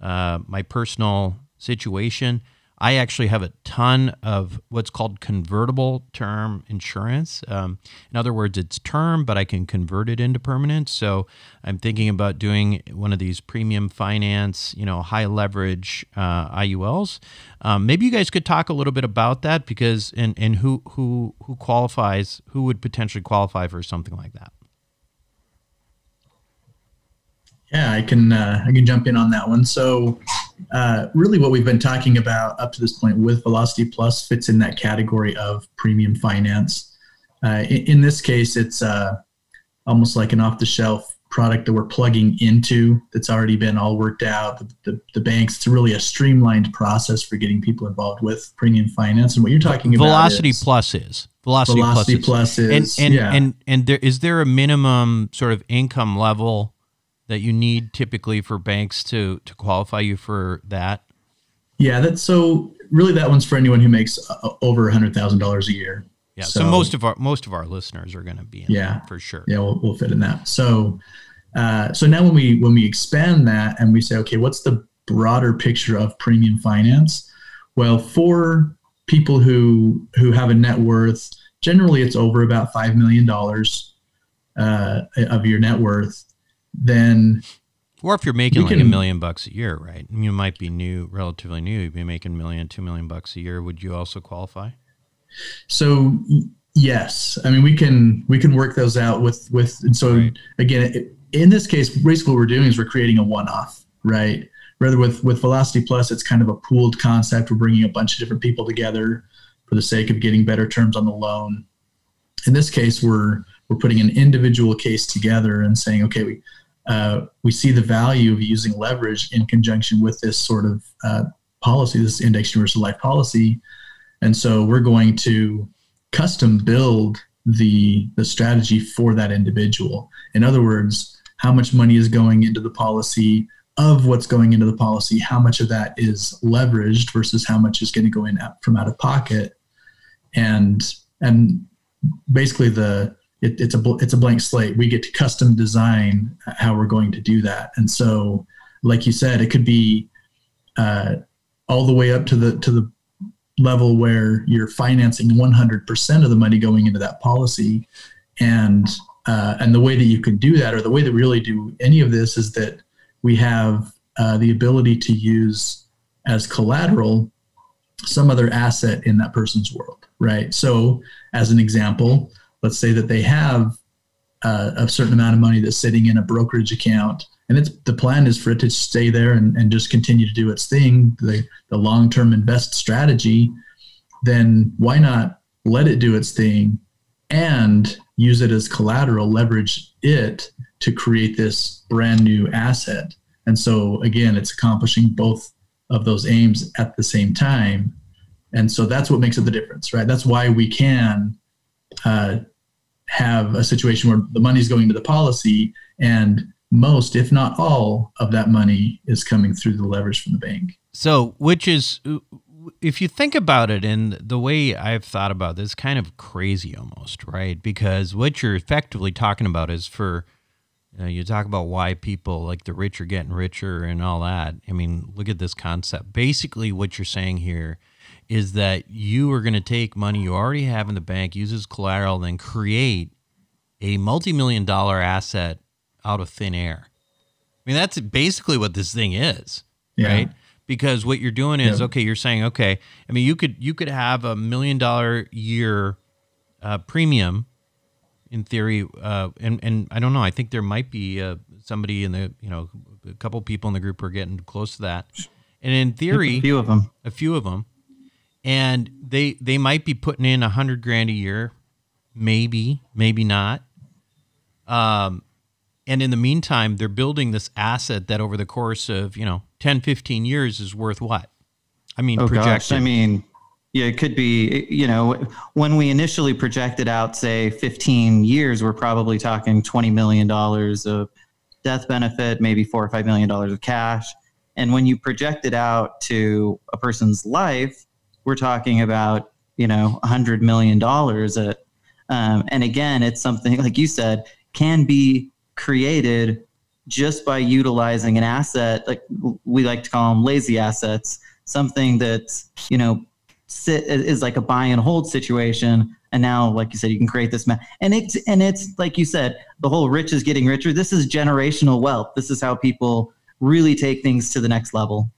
uh, my personal situation. I actually have a ton of what's called convertible term insurance. Um, in other words, it's term, but I can convert it into permanent. So I'm thinking about doing one of these premium finance, you know, high leverage uh, IULs. Um, maybe you guys could talk a little bit about that because and and who who who qualifies, who would potentially qualify for something like that. Yeah, I can uh, I can jump in on that one. So, uh, really, what we've been talking about up to this point with Velocity Plus fits in that category of premium finance. Uh, in, in, this case, it's uh, almost like an off-the-shelf product that we're plugging into that's already been all worked out. The, the, the, banks, it's really a streamlined process for getting people involved with premium finance. And what you're talking about, Velocity is, Plus is Velocity, Velocity Plus is, Plus is. and and, yeah. and and there is there a minimum sort of income level that you need typically for banks to to qualify you for that? Yeah, that's so really that one's for anyone who makes uh, over a hundred thousand dollars a year. Yeah, so, so, most of our most of our listeners are going to be in yeah for sure. Yeah, we'll, we'll fit in that. So, uh, so now when we when we expand that and we say, okay, what's the broader picture of premium finance? Well, for people who who have a net worth, generally it's over about five million dollars uh, of your net worth then or if you're making like can, a million bucks a year, right? You might be new, relatively new. You'd be making a million, two million bucks a year. Would you also qualify? So yes, I mean we can we can work those out with with. And so right. again, in this case, basically what we're doing is we're creating a one-off, right? Rather with with Velocity Plus, it's kind of a pooled concept. We're bringing a bunch of different people together for the sake of getting better terms on the loan. In this case, we're we're putting an individual case together and saying, okay, we uh, we see the value of using leverage in conjunction with this sort of uh, policy, this index universal life policy. And so we're going to custom build the, the strategy for that individual. In other words, how much money is going into the policy, of what's going into the policy, how much of that is leveraged versus how much is going to go in from out of pocket. And and basically the it, it's a it's a blank slate. We get to custom design how we're going to do that. And so, like you said, it could be uh, all the way up to the to the level where you're financing 100% of the money going into that policy, and uh, and the way that you can do that, or the way that we really do any of this, is that we have uh, the ability to use as collateral some other asset in that person's world, right? So, as an example let's say that they have uh, a certain amount of money that's sitting in a brokerage account and it's the plan is for it to stay there and, and just continue to do its thing the, the long-term invest strategy then why not let it do its thing and use it as collateral leverage it to create this brand new asset? And so again it's accomplishing both of those aims at the same time. And so that's what makes it the difference right? That's why we can uh, have a situation where the money is going to the policy and most, if not all, of that money is coming through the leverage from the bank. So, which is, if you think about it, and the way I've thought about this, kind of crazy almost, right? Because what you're effectively talking about is for, you, know, you talk about why people like the rich are getting richer and all that. I mean, look at this concept. Basically, what you're saying here is that you are going to take money you already have in the bank, use as collateral, then create a multi million dollar asset out of thin air. I mean, that's basically what this thing is, yeah. right? Because what you're doing is yeah. okay. You're saying okay. I mean, you could you could have a million dollar year uh, premium in theory, uh, and and I don't know. I think there might be uh, somebody in the you know a couple people in the group are getting close to that, and in theory, a few of them, a few of them, and they they might be putting in a hundred grand a year, maybe maybe not. Um, and in the meantime they're building this asset that over the course of you know 10 15 years is worth what? I mean oh gosh. I mean yeah it could be you know when we initially projected out say 15 years we're probably talking 20 million dollars of death benefit maybe four or five million dollars of cash. And when you project it out to a person's life we're talking about you know a 100 million dollars um, and again it's something like you said can be created just by utilizing an asset like we like to call them lazy assets something that's you know sit, is like a buy and hold situation. And now like you said you can create this ma- and it's and it's like you said the whole rich is getting richer. This is generational wealth. This is how people really take things to the next level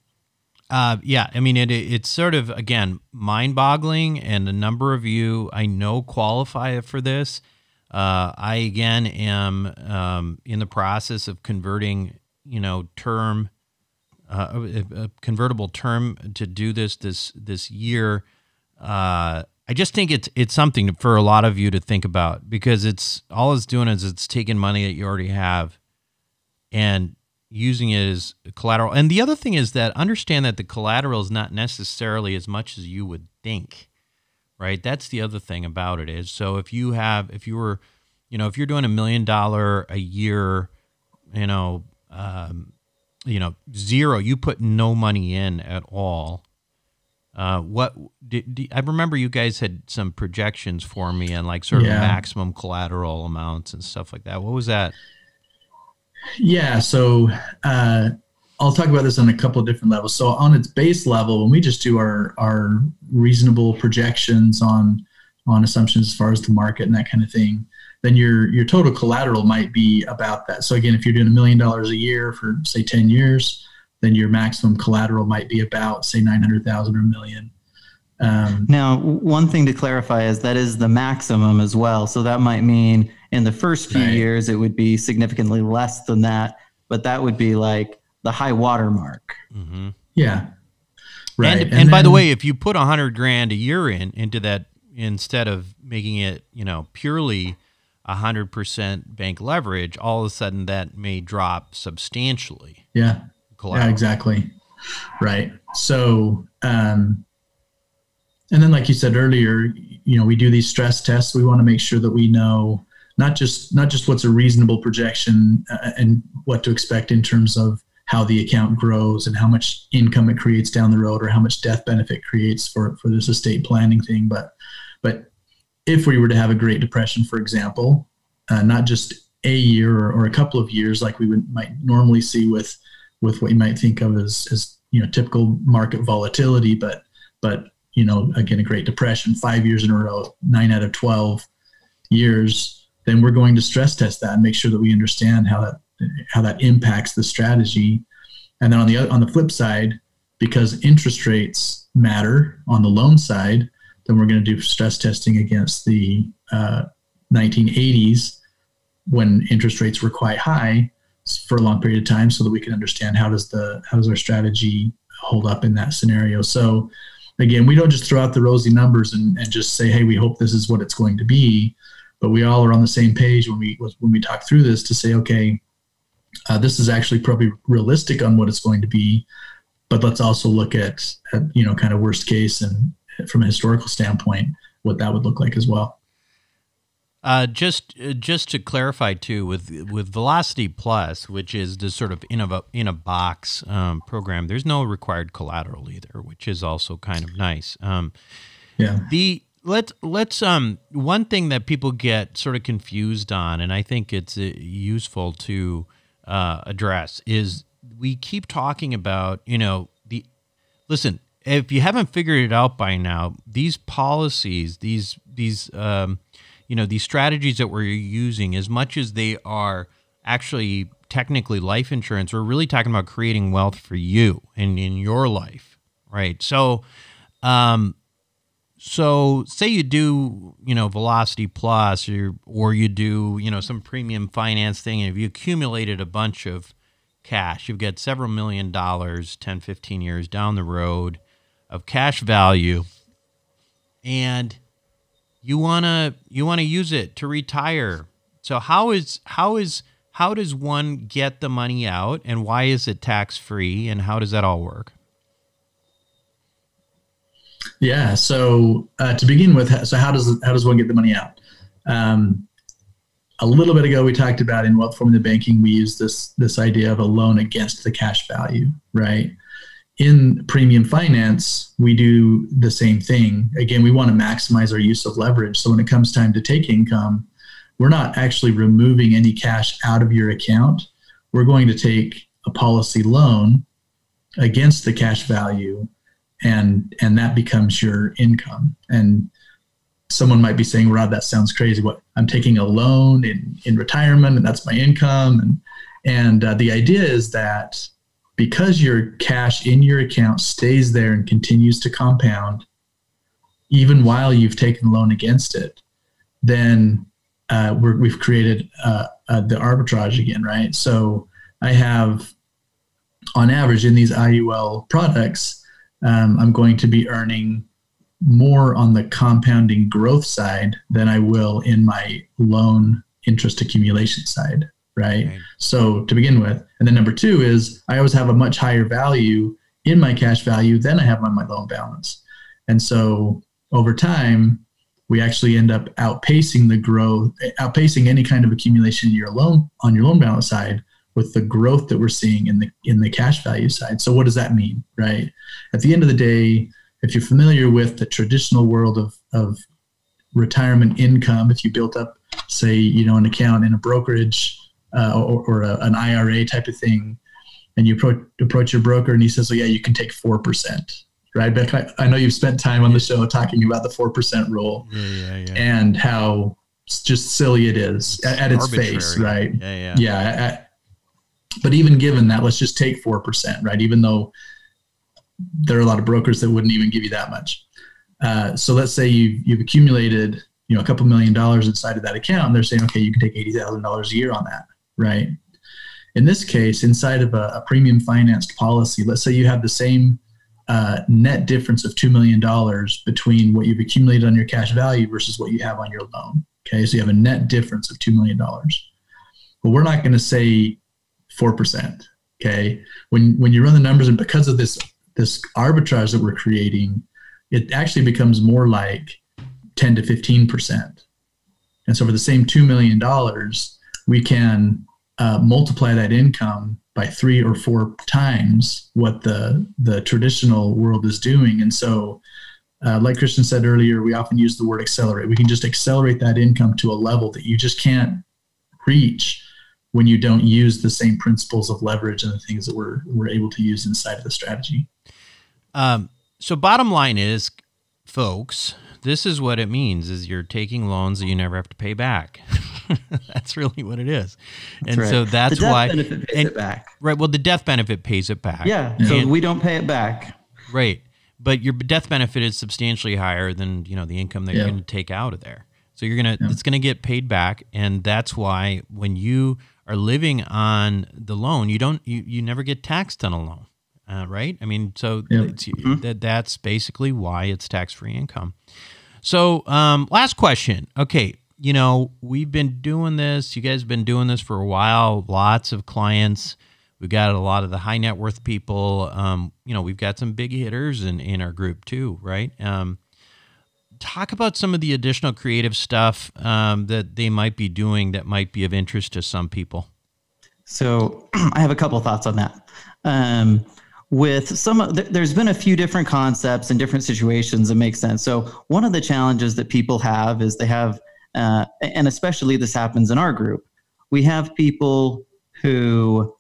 uh, yeah, I mean it. It's sort of again mind-boggling, and a number of you I know qualify for this. Uh, I again am um, in the process of converting, you know, term, uh, a, a, convertible term to do this this this year. Uh, I just think it's it's something for a lot of you to think about because it's all it's doing is it's taking money that you already have and using it as collateral. And the other thing is that understand that the collateral is not necessarily as much as you would think right? That's the other thing about it is so if you have if you were, you know, if you're doing a million dollar a year, you know, um, you know, zero, you put no money in at all. Uh, what did, did, I remember? You guys had some projections for me and like sort of yeah. maximum collateral amounts and stuff like that. What was that? Yeah, so uh, I'll talk about this on a couple of different levels. So on its base level, when we just do our our reasonable projections on on assumptions as far as the market and that kind of thing, then your your total collateral might be about that. So again, if you're doing a million dollars a year for say 10 years, then your maximum collateral might be about say 900,000 or a million. Um, now, one thing to clarify is that is the maximum as well. So that might mean in the first few right. years it would be significantly less than that, but that would be like the high water mark. Mm-hmm. Yeah. Right. And, and, and then, by the way, if you put a hundred grand a year in into that instead of making it, you know, purely a hundred percent bank leverage, all of a sudden that may drop substantially. Yeah. Collateral. Yeah, exactly. Right. So, um, and then, like you said earlier, you know, we do these stress tests. We want to make sure that we know not just not just what's a reasonable projection uh, and what to expect in terms of how the account grows and how much income it creates down the road or how much death benefit creates for, for this estate planning thing. But, but if we were to have a Great Depression, for example, uh, not just a year or, or, a couple of years like we would might normally see with with what you might think of as, as you know typical market volatility, but but you know again a Great Depression, five years in a row, nine out of twelve years, then we're going to stress test that and make sure that we understand how that how that impacts the strategy. And then on the on the flip side, because interest rates matter on the loan side, then we're going to do stress testing against the uh, 1980s when interest rates were quite high for a long period of time, so that we can understand how does the how does our strategy hold up in that scenario. So again, we don't just throw out the rosy numbers and, and just say, hey, we hope this is what it's going to be, but we all are on the same page when we when we talk through this to say, okay, uh, this is actually probably realistic on what it's going to be, but let's also look at, at you know kind of worst case and from a historical standpoint what that would look like as well. Uh, just uh, just to clarify too, with with Velocity Plus, which is the sort of in a in a box um, program, there's no required collateral either, which is also kind of nice. Um, yeah. The let's let's um one thing that people get sort of confused on, and I think it's uh, useful to uh, address is we keep talking about you know the listen if you haven't figured it out by now, these policies, these these um, you know these strategies that we're using, as much as they are actually technically life insurance, we're really talking about creating wealth for you and in your life, right? So, um, so say you do you know Velocity Plus, or or you do you know some premium finance thing, and if you accumulated a bunch of cash, you've got several million dollars 10 15 years down the road of cash value and you want to you want to use it to retire. So how is how is how does one get the money out and why is it tax free and how does that all work? Yeah so uh, to begin with so how does how does one get the money out? Um, a little bit ago we talked about in wealth formula banking we use this this idea of a loan against the cash value right in premium finance, we do the same thing. Again, we want to maximize our use of leverage. So when it comes time to take income, we're not actually removing any cash out of your account. We're going to take a policy loan against the cash value and and that becomes your income. And someone might be saying, Rod, that sounds crazy. What I'm taking a loan in, in retirement and that's my income. And and uh, the idea is that because your cash in your account stays there and continues to compound, even while you've taken a loan against it, then uh, we have created uh, uh, the arbitrage again, right? So I have, on average, in these IUL products, um, I'm going to be earning more on the compounding growth side than I will in my loan interest accumulation side right? right? So to begin with, and then number two is I always have a much higher value in my cash value than I have on my loan balance, and so over time we actually end up outpacing the growth, outpacing any kind of accumulation in your loan on your loan balance side with the growth that we're seeing in the in the cash value side. So what does that mean, right? At the end of the day, if you're familiar with the traditional world of of retirement income, if you built up, say, you know, an account in a brokerage uh, or, or a, an IRA type of thing, and you approach, approach your broker and he says, "Oh yeah, you can take four percent." Right, Buck. I, I, know you've spent time on the show talking about the four percent rule yeah, yeah, yeah. and how just silly it is it's at, at its face, right? Yeah, yeah. Yeah. At, but even given that, let's just take four percent, right? Even though there are a lot of brokers that wouldn't even give you that much. Uh, so let's say you've, you've accumulated, you know, a couple million dollars inside of that account, and they're saying, okay, you can take eighty thousand dollars a year on that right? In this case, inside of a, a premium financed policy, let's say you have the same uh, net difference of $2 million between what you've accumulated on your cash value versus what you have on your loan. Okay, so you have a net difference of $2 million. But we're not going to say 4%. Okay, when, when you run the numbers, and because of this, this arbitrage that we're creating, it actually becomes more like 10 to 15%. And so for the same $2 million, we can uh, multiply that income by three or four times what the the traditional world is doing. And so uh, like christian said earlier we often use the word accelerate. We can just accelerate that income to a level that you just can't reach when you don't use the same principles of leverage and the things that we're, we're able to use inside of the strategy. Um, so bottom line is folks this is what it means is you're taking loans that you never have to pay back that's really what it is. That's and right. so that's why benefit pays and, it back. Right. Well, the death benefit pays it back. Yeah. So and, we don't pay it back. Right. But your death benefit is substantially higher than, you know, the income that yeah. you're going to take out of there. So you're gonna Yeah. it's gonna get paid back, and that's why when you are living on the loan, you don't you, you never get taxed on a loan, uh, right? I mean, so Yeah. it's, that that's basically why it's tax free income. So um, last question, okay. You know, we've been doing this. You guys have been doing this for a while. Lots of clients. We've got a lot of the high net worth people. Um, you know, we've got some big hitters in, in our group too, right? Um, talk about some of the additional creative stuff um, that they might be doing that might be of interest to some people. So I have a couple thoughts on that. Um, with some, of- th- there's been a few different concepts and different situations that make sense. So one of the challenges that people have is they have, uh, and especially this happens in our group, we have people who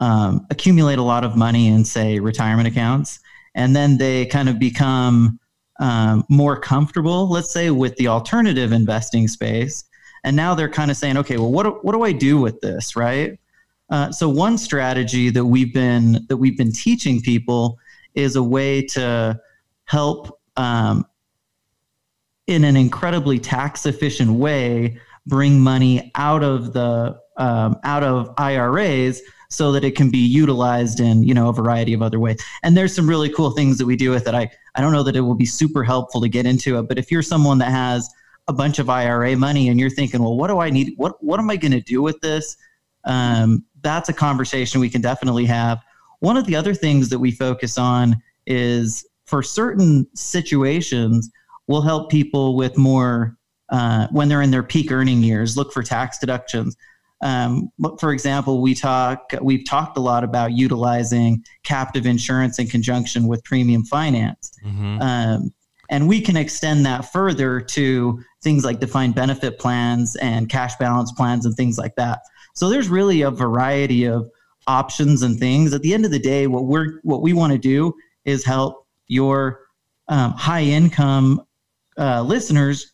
um, accumulate a lot of money in, say, retirement accounts, and then they kind of become um, more comfortable, let's say, with the alternative investing space. And now they're kind of saying, okay, well, what do, what do I do with this, right? Uh, so one strategy that we've been that we've been teaching people is a way to help um, in an incredibly tax efficient way bring money out of the um, out of IRAs so that it can be utilized in you know a variety of other ways. And there's some really cool things that we do with it. I I don't know that it will be super helpful to get into it, but if you're someone that has a bunch of IRA money and you're thinking, well, what do I need? What what am I going to do with this? Um, that's a conversation we can definitely have. One of the other things that we focus on is for certain situations, we'll help people with more uh, when they're in their peak earning years. Look for tax deductions. Um, for example, we talk we've talked a lot about utilizing captive insurance in conjunction with premium finance. Mm-hmm. Um, and we can extend that further to things like defined benefit plans and cash balance plans and things like that. So there's really a variety of options and things. At the end of the day, what we're what we want to do is help your um, high income uh, listeners,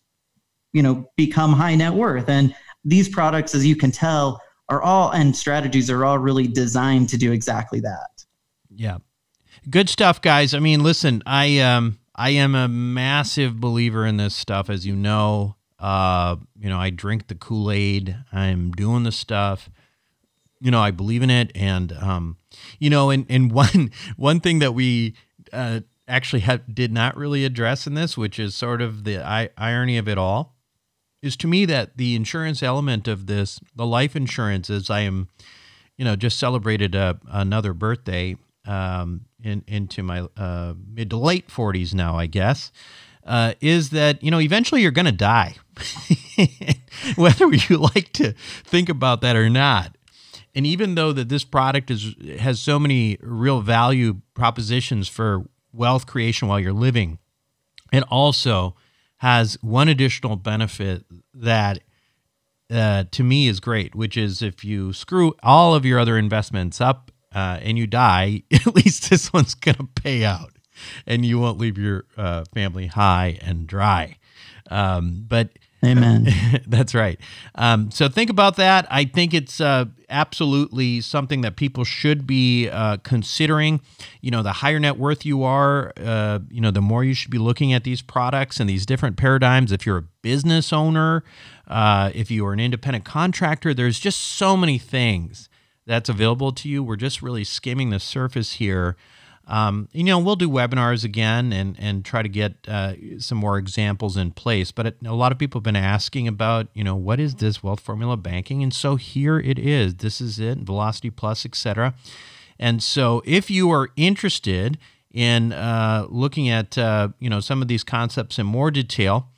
you know, become high net worth. And these products, as you can tell, are all and strategies are all really designed to do exactly that. Yeah. Good stuff, guys. I mean, listen, I um I am a massive believer in this stuff, as you know. Uh, you know, I drink the Kool-Aid. I'm doing the stuff. You know, I believe in it. And um, you know, and, and one one thing that we uh actually have, did not really address in this, which is sort of the I- irony of it all, is to me that the insurance element of this, the life insurance, as I am, you know, just celebrated a, another birthday um, in, into my uh, mid to late 40s now, I guess, uh, is that, you know, eventually you're going to die, whether you like to think about that or not. And even though that this product is has so many real value propositions for wealth creation while you're living, it also has one additional benefit that uh, to me is great, which is if you screw all of your other investments up uh, and you die, at least this one's going to pay out and you won't leave your uh, family high and dry. Um, but Amen. that's right. Um, so think about that. I think it's uh, absolutely something that people should be uh, considering. You know, the higher net worth you are, uh, you know, the more you should be looking at these products and these different paradigms. If you're a business owner, uh, if you are an independent contractor, there's just so many things that's available to you. We're just really skimming the surface here. Um, you know, we'll do webinars again and and try to get uh, some more examples in place. But it, a lot of people have been asking about, you know, what is this wealth formula banking? And so here it is. This is it. Velocity Plus, etc. And so if you are interested in uh, looking at uh, you know some of these concepts in more detail,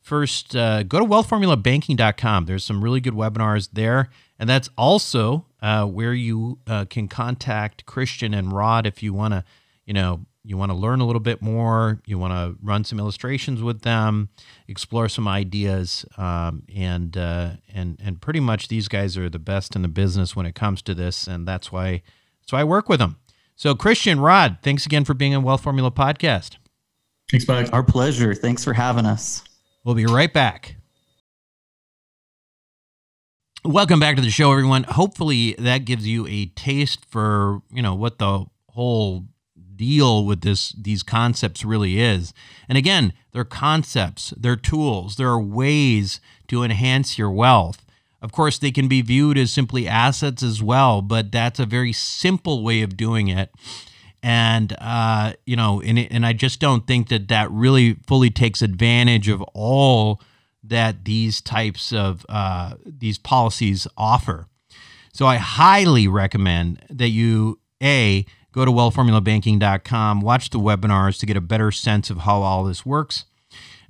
first uh, go to wealthformulabanking.com. There's some really good webinars there, and that's also uh, where you uh, can contact Christian and Rod if you want to, you know, you want to learn a little bit more, you want to run some illustrations with them, explore some ideas, um, and uh, and and pretty much these guys are the best in the business when it comes to this, and that's why that's why I work with them. So Christian, Rod, thanks again for being on Wealth Formula Podcast. Thanks, Buck. Our pleasure. Thanks for having us. We'll be right back. Welcome back to the show, everyone. Hopefully, that gives you a taste for you know what the whole deal with this these concepts really is. And again, they're concepts, they're tools, there are ways to enhance your wealth. Of course, they can be viewed as simply assets as well, but that's a very simple way of doing it. And uh, you know, and and I just don't think that that really fully takes advantage of all that these types of uh, these policies offer. So I highly recommend that you a go to wealthformulabanking.com, watch the webinars to get a better sense of how all this works,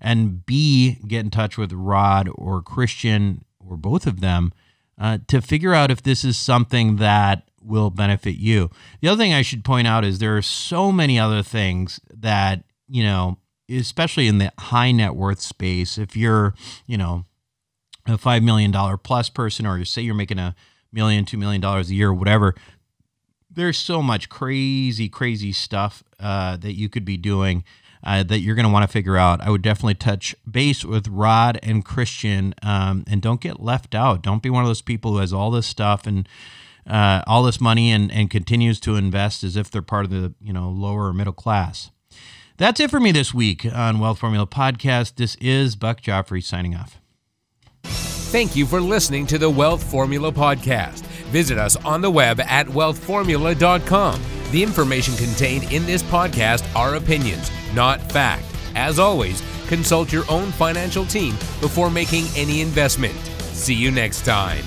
and B get in touch with Rod or Christian or both of them uh, to figure out if this is something that will benefit you. The other thing I should point out is there are so many other things that you know especially in the high net worth space, if you're, you know, a five million dollar plus person, or you say you're making a million, two million dollars a year, whatever, there's so much crazy, crazy stuff uh, that you could be doing. Uh, that you're going to want to figure out. I would definitely touch base with Rod and Christian, um, and don't get left out. Don't be one of those people who has all this stuff and uh, all this money and, and continues to invest as if they're part of the you know lower or middle class. That's it for me this week on Wealth Formula Podcast. This is Buck Joffrey signing off. Thank you for listening to the Wealth Formula Podcast. Visit us on the web at wealthformula.com. The information contained in this podcast are opinions, not fact. As always, consult your own financial team before making any investment. See you next time.